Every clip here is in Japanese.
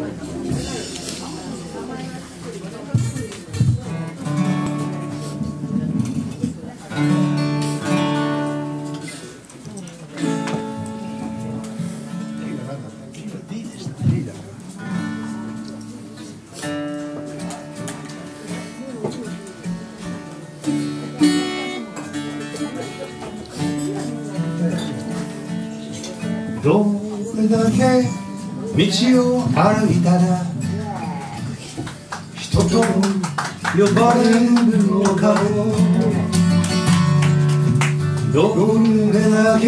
どれだけ道を歩いたら人と呼ばれるのかどれだけ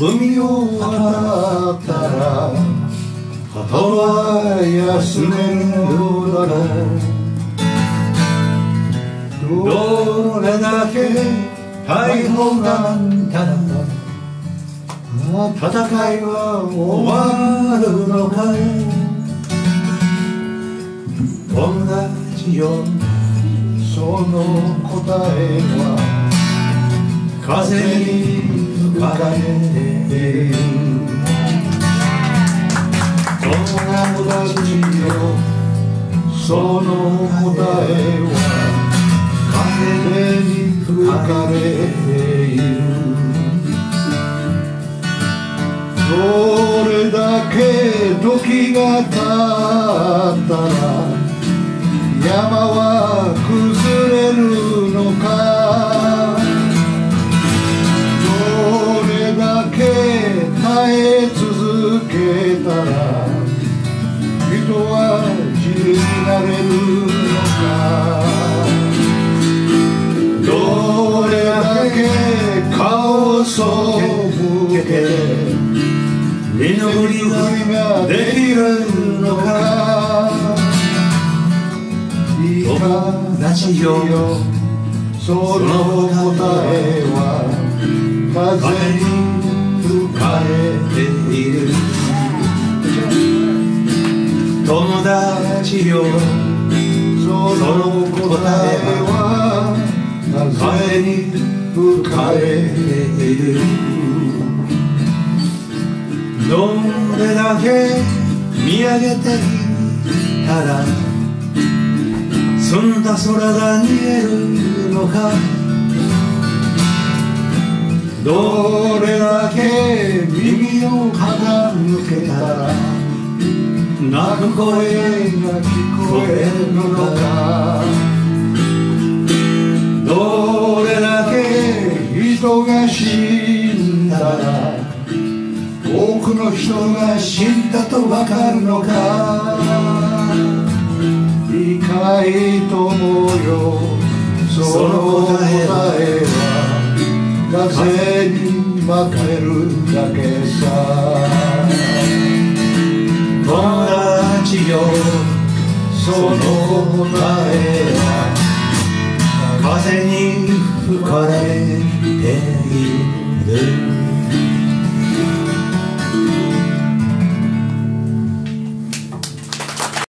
海を渡ったら旗は休めるのだろう。どれだけ大砲がたら戦いは終わるのか友達よその答えは風に吹かれて友達よその答えはどれだけ時が経ったら山は崩れるのか。どれだけ耐え続けたら人は自由になれるのか。どれだけ顔を背けて身の振りができるのか？友達よ。その答えは風に吹かれている。友達よ。その答えは風に吹かれているどれだけ見上げていたら澄んだ空が見えるのかどれだけ耳を傾けたら泣く声が聞こえるのか。どれだけ人が死んだらくの人が死んだとわかるのか？理解ともよ。その答えは風に負けるだけさ。友達よ。その答えは風に吹かれている。